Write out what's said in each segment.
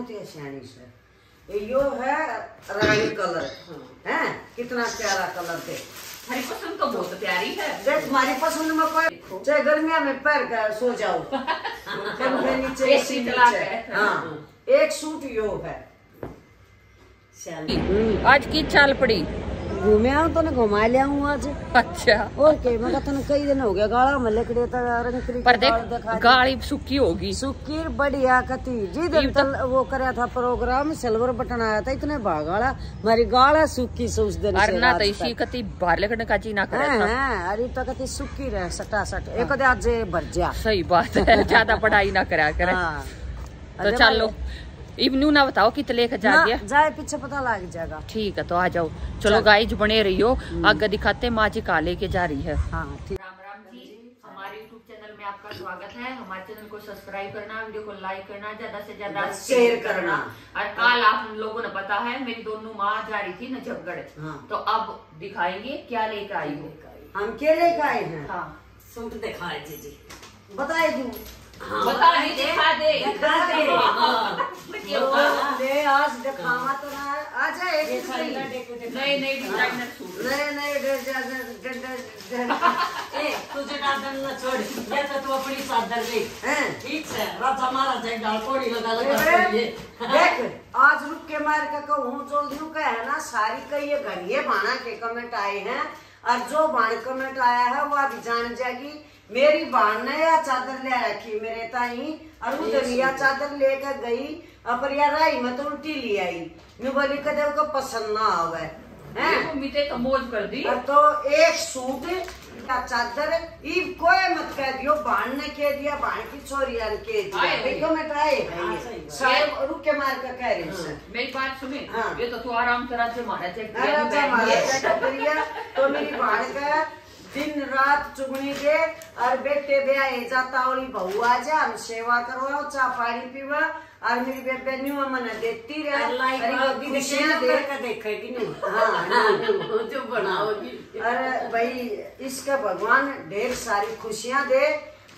बहुत ही से। ये यो है रानी कलर। है। कितना प्यारा कलर थे। हरी पसंद तो बहुत प्यारी है। देख तुम्हारी पसंद में कोई चाहे गर्मिया में पैर का सो जाओ। नीचे एसी नीचे। हाँ। एक सूट यो है। आज की चाल पड़ी घूमे तो घुमा लिया हूँ आज। अच्छा। और के मैं कई दिन हो गया गाला में लकड़े रंग पर देख गाड़ी सूखी होगी सुकीर बढ़िया कती। जी दिन तल वो कराया था प्रोग्राम सिल्वर बटन आया था इतने भागाड़ा मारी गाला सुखी से उस दिन ना तो इसी कति बाहर लगने का जी ना करे हैं, हैं, अरे तो कती सुखी रहे सटा सट एक आज भर जा। सही बात है ज़्यादा पढ़ाई ना करा करे। हाँ। तो चलो इवनू ना बताओ कित लेकर जा दिया जाए पीछे पता लग जाएगा। ठीक है तो आ जाओ। चलो गाइज़ बने रहियो। आगे दिखाते माँ जी का लेके जा रही है। हाँ ठीक। राम राम जी हमारे यूट्यूब चैनल में आपका स्वागत है। हमारे चैनल को सब्सक्राइब करना वीडियो को लाइक करना ज़्यादा से ज़्यादा शेयर करना। और कल आप लोगों ने पता है मेरी दोनों माँ जा रही थी नजफगढ़। हाँ। तो अब दिखाएँगे क्या लेकर आई हो। हम के लेके आए हैं? हाँ। सूट दिखाए जी जी बताए तू बता नहीं दिखा दे दिखा दे। हाँ। ले आज दिखावा तो ना है। एक नए नए डिज़ाइनर सूट नए नए ड्रेस ए तुझे न छोड़ ये तो तू अपनी सादर ले ठीक है राजा महाराजा एक डाल कोड़ी लगा लगा देख आज रुक के मार के कहूँ चोल दियो का है ना सारी कई ये बाणा के कमेंट आए हैं और जो बाण कमेंट आया है वो अभी जान जाएगी। मेरी बाण ने या चादर ले रखी मेरे ताई और वो दुनिया चादर लेकर गई और या राई में तो उल्टी ले आई। मैं बोली कदे को पसंद ना आवे हैं? देखो मिटे तो मौज कर दी। और तो एक सूट या चादर ई कोई मत कह दियो बाण ने कह दिया बाण की छोरिया ने कह दिया। भाई। कमेंट आए हैं हाँ, सही बात। सारे रुक के मार के कह रहे हैं मेरी बात सुने? हाँ। ये तो तू आराम से राज्य मारा चेक करिए तो मेरी बाण का दिन रात चुगनी के और बेटे ब्याह जाता वाली बहू आ जा हम सेवा करवाओ चाह पानी पीवा और मेरी बेबे न्यू मन देती रे अल्लाह की वो भी खुशियाँ खुशियाँ दे। करके देखेगी नहीं? हाँ जो बनाओगी अरे भाई इसका भगवान ढेर सारी खुशियाँ दे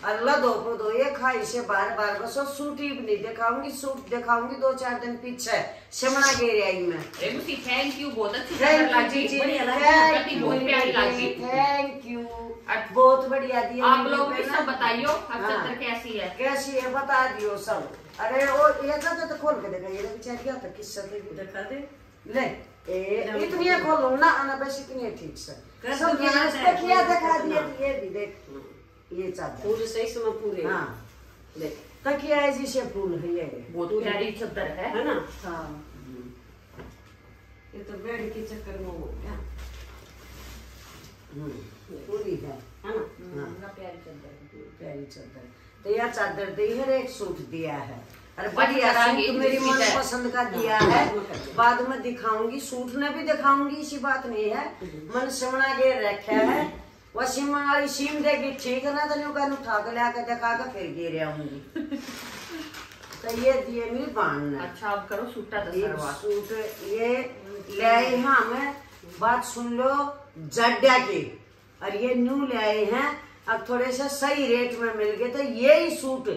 अल्लाह दो को दो ये खाई से बार बार बस सूट ही नहीं दिखाऊँगी सूट दिखाऊँगी दो चार दिन पीछे। शिमला गेरी आई मैं। थैंक यू बहुत अच्छी थैंक यू बहुत प्यारी लगी। थैंक यू बहुत बढ़िया दिया आप लोग भी सब बताइयो हाँ। कैसी है? कैसी है बता दियो सब। अरे वो ये तो तो खोल के देखा ये तो बेचारी क्या था किस्सा थे दिखा दे। ले इतनी खोलो ना आना बस इतनी ठीक से। सब दो क्या दिखा। दिया तो ये भी देख। ये चादर। पूरे सही समय पूरे। हाँ। देख तकिया ऐसी से फूल है ये। बहुत प्यारी चादर है। है ना? हाँ। ये तो बेड के चक्कर में हो गया। हम्म, पूरी है है ना? हाँ। प्यारी चादर प्यारी चादर। तो यह चादर दी है एक सूट दिया है। अरे बढ़िया सूट मेरी मन पसंद का दिया है। बाद में दिखाऊँगी सूट ने भी दिखाऊँगी इसी बात नहीं है। मन सिमणा के रखा है। वह वाली सीम देगी ठीक ना तो न्यू कहूँ उठा के ला के दिखा के फिर गिर आऊँगी। तो ये दिए बाण अच्छा अब करो सूटा सूट ये ले हैं हमें बात सुन लो जड्डा की। और ये न्यू ले आए हैं अब थोड़े से सही रेट में मिल गए तो यही सूट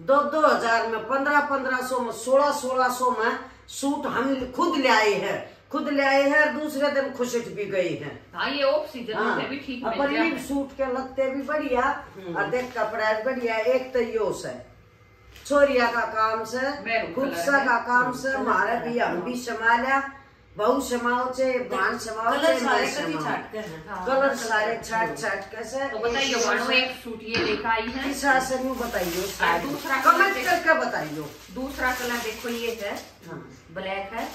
दो दो हज़ार में पंद्रह पंद्रह सौ में सोलह सोलह सौ में सूट हम खुद ले आए हैं। खुद ले आए हैं और दूसरे दिन खुशिट भी गए हैं। हाँ ये ऑफ़ सीज़न हाँ, भी ठीक मिल सूट के लगते भी बढ़िया और देख कपड़ा भी बढ़िया एक तो यो से। छोरिया का काम से कलर का। काम से हमारे भी हम भी संभाला बहु समाओ से बाण समाओ कलर से सारे हैं। कलर सारे छाट छाट के से। तो बताइए एक एक सूट ये लेकर आई है? किसा बताइयो दूसरा कमेंट कलर करके बताइयो। दूसरा कलर देखो ये है। हाँ। ब्लैक है।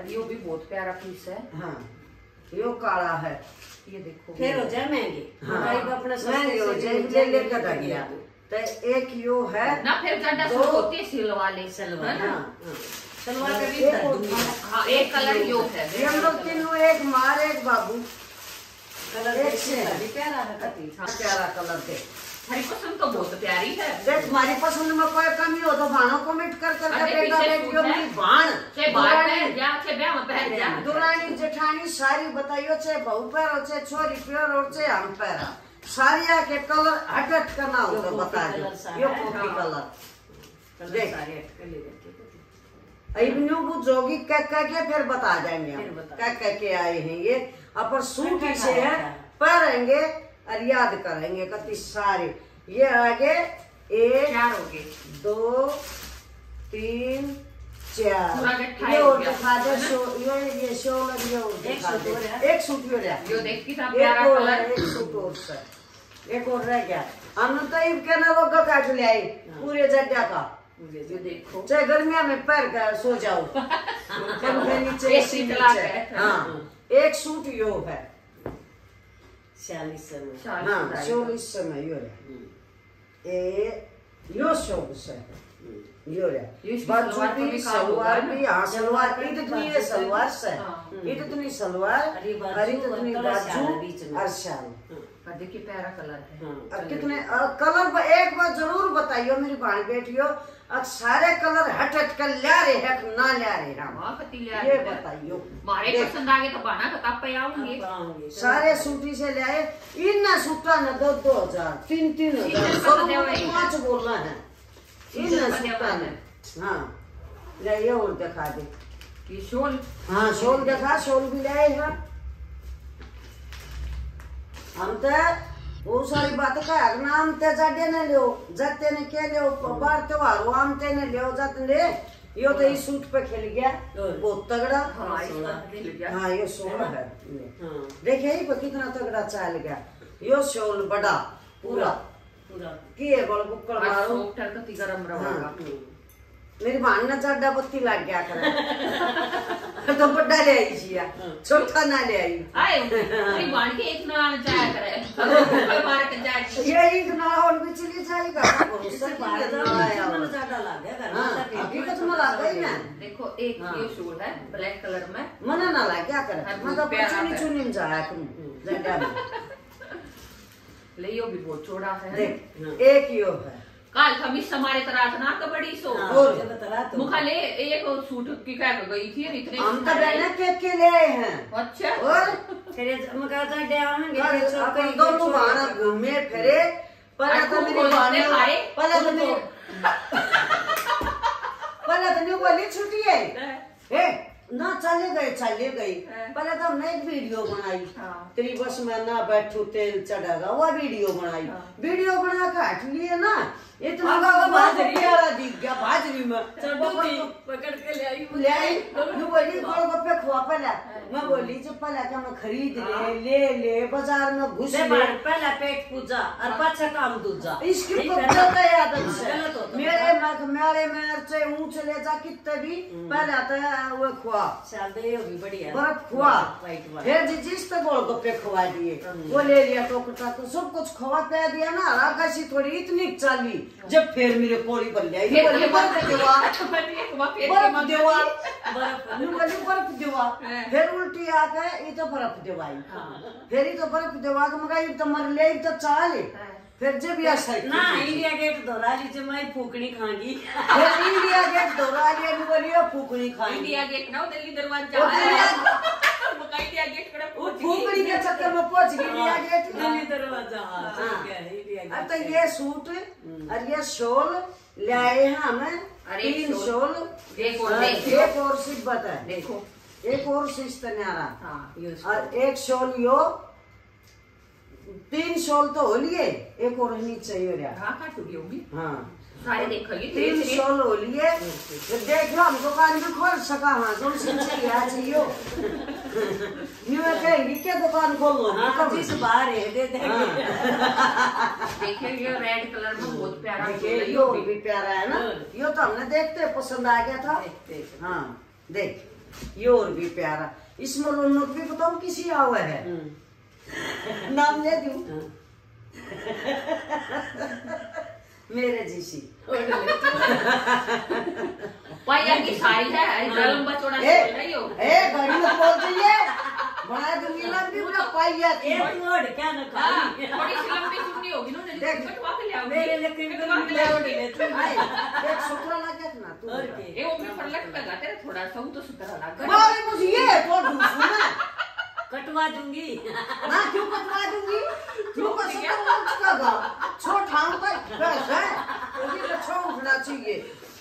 और ये भी बहुत प्यारा पीस है। हाँ। यो काला है। ये देखो। फिर हो जाए महँगे। हाँ। भाई को अपने सस्ते महँगे हो जाए ले लेकर बढ़िया तो एक यो है ना फिर ज़्यादा सूट होती सिलवा ले सलवार हाँ। हाँ। सलवार का भी एक दर्द हाँ एक कलर यो है। हम लोग तीनों एक मार एक बाबू। कलर एक से। भी प्यारा है कति हाँ, प्यारा कलर दे हरी पसंद तो बहुत प्यारी है। देख तुम्हारी पसंद में कोई कमी हो तो बाणों कमेंट कर कर के बेटा बेटियों है। मेरी बाण। चाहे बाहर पहन जा चाहे ब्याह में पहन जा। दुरानी जेठानी सारी बताइयो चाहे बहू पैर चाहे छोरी प्योर और चाहे हम पैरा सारी आके कलर हट हट करना हो तो बता दो यो है। हाँ। कलर। देख। बुझोगी कह कह के फिर बता देंगे हम। कह कह के आए हैं ये। अपन सूट से है। था? और याद करेंगे कति सारे। ये आगे एक चार हो गए। दो तीन चार। ये और दिखा दे शो ये और ये और एक दिखा दे। है। एक सूट और है। जो देख कितना प्यारा कलर। एक सूट और से। एक और रह गया। हमने तो इब के ना लोग काट ले आई पूरे जड्डा का। देखो। चाहे गर्मिया में पैर का सो जाओ। पंखे नीचे है। हाँ। एक सूट यो है। छियालीस समय चालीस हाँ हज़ार। चौबीस समय यो है ए यो बाजू सलवार भी सलवार? भी हाँ सलवार इतनी है सलवार हाँ। से इतनी सलवार और इतनी कलर बाजू और शाल देखिए प्यारा कलर है। कितने कलर एक बार ज़रूर बताइयो मेरी भाई बेटियो अब सारे कलर हट हट कर ला रहे हैं ना ला रहे ये बताइयो। मारे पसंद आ गए तो बाना पे आऊँगे। सारे सूटी से ले आए इन सूटा न दो दो हज़ार तीन तीन हज़ार। पाँच बोलना है। है। हाँ और दिखा दे ये शोल हाँ शोल देखा शोल भी ले आए हम तो बहुत सारी बातें का है ना हम ते जाडे ने लियो जाते ने के लियो बार त्योहार हम ते ने लियो जात ले यो तो इस सूट पे खेल गया बहुत तगड़ा हाँ हाँ ये सोलह है देखिए कितना तगड़ा चाल गया यो शोल बड़ा पूरा की है बोल बुक्कड़ आज मारो सॉफ्ट गरम हम्म। मेरी भान ने चाडा लग गया कर तो बड़ा ले आई छिया छोटा ना ले आई आए कोई बाण के एक ना जाया करे कल मार के जाए ये एक ना और भी चली जाएगा भरोसा इससे बाहर। ज़्यादा लागे घर हाँ, में तो हकीकत में लागे ना। देखो एक। ये शोल है ब्लैक कलर में मना ना ला क्या करे हाँ, मतलब चुनी चुनी जाया तुम जगह लियो भी बहुत चौड़ा है देख एक यो है। काल खमीस हमारे तरह ना कबड्डी सो। हाँ, और? तो। मुखा ले एक और सूट की क्या गई थी इतने हम तो बहन के के ले हैं। अच्छा। और? फिर मका तो डे अपन दोनों बाहर घूमे फिरे। पर तो मेरे पहले तो मेरी पहले तो नहीं बोली छुट्टी है ए ना चले गए चले गई पर पहले तो हमने एक वीडियो बनाई हाँ। तेरी बस में ना बैठू तेल चढ़ेगा वो वीडियो बनाई हाँ। वीडियो बना के हट लिए ना हाँ, हाँ, बहुत भाजरी। प्यारा दिख गया भाजरी में। पकड़ के ले आई ले आई। मैं बोली। गोलगप्पे खुआ पहले मैं बोली जब पहले क्या मैं खरीद ले ले ले बाज़ार में घुस ले पहला पेट पूजा और पाछा काम दूजा। इसकी तो है ना? ज़्यादा आदत से गलत होता है। मेरे मत मेरे में से ऊंच ले जा कितने भी। पहले आता है वो खुआ। शाल दे ये भी बढ़िया बर्फ़ खुआ। फिर जी- जिस पे गोलगप्पे खुआ दिए वो ले लिया टोकटा तो सब कुछ खुआ पे दिया ना राकाशी थोड़ी इतनी चाली। जब फिर मेरे कोड़ी बन बोली बर्फ़ देवा बर्फ़ देवा बर्फ़ देवा हाँ। फिर उल्टी आ गए ये तो बर्फ़ देवाई फिर ये तो बर्फ़ देवा के मगा ये तो मर ले तो चाल फिर जब यह सही ना इंडिया गेट दोहरा लीजिए मैं फूकनी खांगी। फिर इंडिया गेट दौड़ा लिया नु बोली ये फूकनी खाएँगे इंडिया गेट ना दिल्ली दरवाज़ा वो दिल्ली- इंडिया गेट कड़ा फूकनी के चक्कर में पहुँच गई इंडिया गेट दिल्ली दरवाज़ा हाँ, हाँ। है अब तो ये सूट और ये शॉल ले आए हैं हमें। तीन शॉल। शॉल। एक और और देख। एक और सिब्बत है देखो। एक और सिस्त न्यारा हाँ और एक शॉल यो। तीन शोल तो हो लिए एक और नीचे यो रहा। हाँ काटूगी होगी। हाँ। सारे देखो तीन धीरे हो लिए तो देख लो हम दुकान भी खोल सका। हाँ जो चाहिए आज यो। यूँ क्या दुकान खोल लो हाँ जिस बार है दे देंगे देखिए ये रेड कलर में बहुत प्यारा है, यो भी प्यारा है ना यो तो हमने देखते पसंद आ गया था। हाँ देख ये और भी प्यारा इसमें भी बताओ किसी आवा है नाम ले दू। मेरे जीसी। पाया की साड़ी है लंबा चौड़ा ए है ए घड़ी में बोल दिए बना दूँगी ना भी बड़ा पाइया थी एक वर्ड क्या न हाँ, थोड़ी सी लंबी चुन्नी होगी ना देख। कटवा के ले मेरे लिए कटवा के ले ना तू। के? ये वो भी फरलक लगा तेरा थोड़ा सा तो सुतरा लगा मुझे ये तो दूसरा ना कटवा दूँगी। ना क्यों कटवा दूँगी? क्यों कर सकता हूँ का छोट हम पर बस है? तो ये तो छोड़ उठना चाहिए।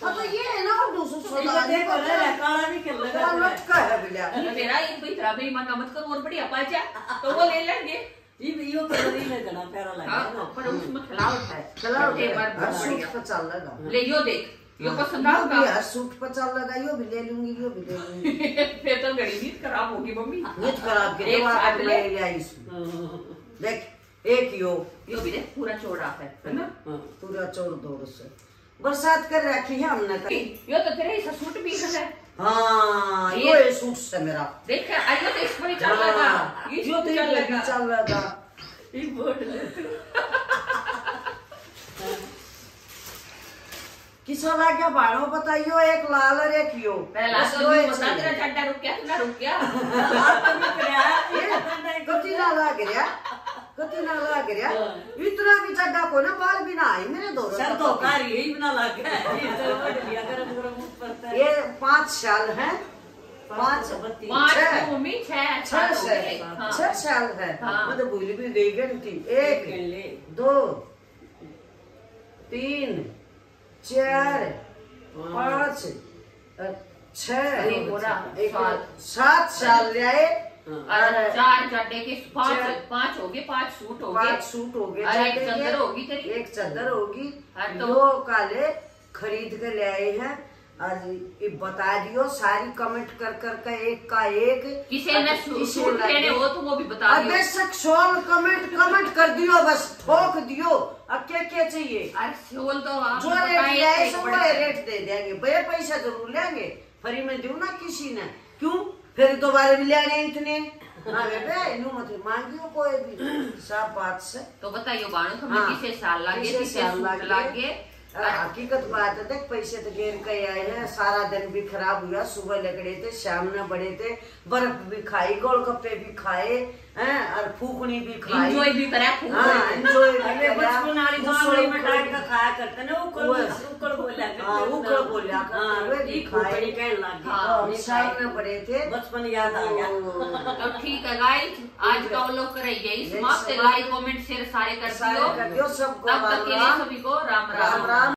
हाँ तो ये है ना और दूसरा इको सोदा देखो रे काला भी खेल लगा तेरा लटका है बिलिया तो मेरा एक भाई तेरा बेईमान मत कर और बढ़िया पाचा तो वो ले लेंगे। ये भी यो कलर ही देना प्यारा लगा हाँ पर उसमें खिलावट है। चला एक बार बहुत बढ़िया। चल लगा ले यो देख। यो पसंद यो भी आऊँगा हर सूट पर चल लगा यो भी ले लूँगी यो भी ले लूँगी। फिर तो गड़ी नींद खराब होगी मम्मी। नीट खराब के दवा साथ ले। ले लिया इसमें देख एक यो यो भी देख पूरा चौड़ा है है ना? पूरा चोर दौड़ से। बरसात कर रखी है हमने तो। यो तो तेरे ऐसा सूट भी है। हाँ यो ये सूट से मेरा। देख आइयो तो इसमें ही चल लगा हाँ, ये तो तो चल ये लगा चल लगा ये बोर्ड किसो ला क्या भाड़ो बताइयो? एक लाल और एक यो। पहला तो बता तेरा रुक गया ना रुक गया ये कति ना लाग रहा कति ना लाग रहा इतना भी चड्डा को ना बाल भी ना आई मेरे दो सर तो कारी यही बना लगा तो है। ये पाँच साल है। पाँच पाँच छह। तो छह छह हो हाँ। साल है। हाँ। मैं तो भूल भी गई घंटी। एक दो तीन चार पाँच छह एक सात। साल जाए चार चड्डे के पाँच। पाँच हो गए पाँच सूट हो गए पाँच सूट हो गए एक चादर होगी तेरी एक चादर होगी दो काले खरीद कर ले आए हैं और ये बता दियो सारी कमेंट कर कर के एक का एक। किसी ने सूट लगे। हो तो वो भी बता अबे दियो। सक्सोल कमेंट कमेंट कर दियो बस ठोक दियो। अब क्या क्या चाहिए? अरे सोल तो आप जो रेट है सब रेट दे देंगे। भैया पैसा ज़रूर लेंगे। फ्री में दू ना किसी ने। क्यों? फिर दोबारा भी लेने इतने। मांगियो कोई भी। सब बात से। तो बताइयो बाणु हमें हाँ, किसे साल लागे किसे साल लागे। हकीकत बात है, देख पैसे तो गेर के आए हैं, सारा दिन भी खराब हुआ, सुबह लकड़े थे, शाम न बड़े थे बर्फ़ भी खाई गोलगप्पे भी खाए हैं और फूकनी भी खाई। एंजॉय भी करा हाँ एंजॉय भी करा। बचपन वाली गांवड़ी में टाइट का खाया करते ना उकड़ वो- उकड़ बोला करते हाँ, उकड़ बोला करते, हाँ, वे भी खाए। खोपड़ी कहने लग। हाँ, शाम में बड़े थे। बचपन याद आ गया। तो ठीक है गाइस आज का वो लोग करे यही यही समाप्त। समाप्त। लाइक कमेंट शेयर सारे कर दियो। तब तक के लिए सभी को राम। राम।